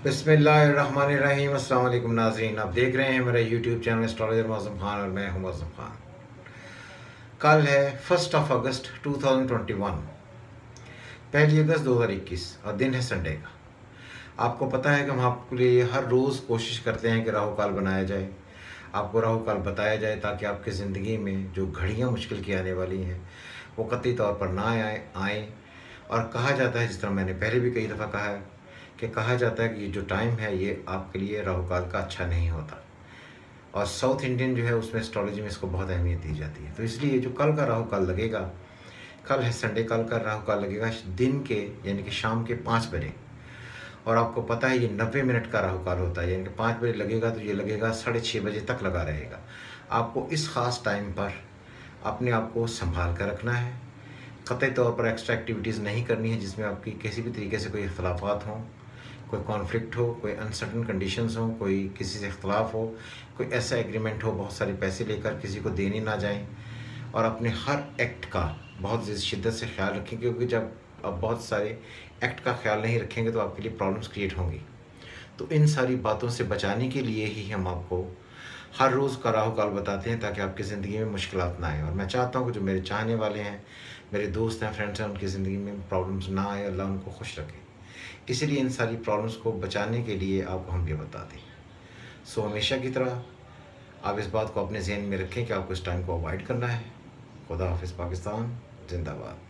अस्सलाम वालेकुम नाजरीन। आप देख रहे हैं मेरा YouTube channel astrologer Maujam Khan और मैं हूँ मौजम खान कल है फ़र्स्ट ऑफ़ अगस्त 2021 पहली अगस्त 2021 और दिन है संडे का। आपको पता है कि हम आपके लिए हर रोज़ कोशिश करते हैं कि राहु काल बनाया जाए। आपको राहु काल बताया जाए ताकि आपकी ज़िंदगी में जो घड़ियाँ मुश्किल की आने वाली हैं, वो कती तौर पर ना आए, आएँ। और कहा जाता है, जिस तरह मैंने पहले भी कई दफ़ा कहा है कि कहा जाता है कि ये जो टाइम है, ये आपके लिए राहु काल का अच्छा नहीं होता। और साउथ इंडियन जो है, उसमें एस्ट्रोलॉजी में इसको बहुत अहमियत दी जाती है। तो इसलिए जो कल का राहु काल लगेगा, कल है संडे कल का राहु काल लगेगा, दिन के, यानी कि शाम के पाँच बजे। और आपको पता है, ये नब्बे मिनट का राहु काल होता है, यानी कि पाँच बजे लगेगा तो ये लगेगा साढ़े छः बजे तक लगा रहेगा। आपको इस ख़ास टाइम पर अपने आप को संभाल कर रखना है। क़त तौर पर एक्स्ट्रा एक्टिविटीज़ नहीं करनी है, जिसमें आपकी किसी भी तरीके से कोई अख्लाफ़ात हों। कोई कॉन्फ्लिक्ट हो, कोई अनसर्टन कंडीशंस हो, कोई किसी से इख्तलाफ हो, कोई ऐसा एग्रीमेंट हो, बहुत सारे पैसे लेकर किसी को देने ना जाएँ, और अपने हर एक्ट का बहुत शिद्दत से ख्याल रखें, क्योंकि जब आप बहुत सारे एक्ट का ख्याल नहीं रखेंगे तो आपके लिए प्रॉब्लम्स क्रिएट होंगी। तो इन सारी बातों से बचाने के लिए ही हम आपको हर रोज़ का राहु काल बताते हैं, ताकि आपकी ज़िंदगी में मुश्किल ना आए। और मैं चाहता हूँ कि जो मेरे चाहने वाले हैं, मेरे दोस्त हैं फ्रेंड्स हैं, उनकी ज़िंदगी में प्रॉब्लम्स ना आए, अल्लाह उनको खुश रखे। इसीलिए इन सारी प्रॉब्लम्स को बचाने के लिए आपको हम ये बता दें सो हमेशा की तरह आप इस बात को अपने जहन में रखें कि आपको इस टाइम को अवॉइड करना है। खुदा हाफिज़, पाकिस्तान, जिंदाबाद।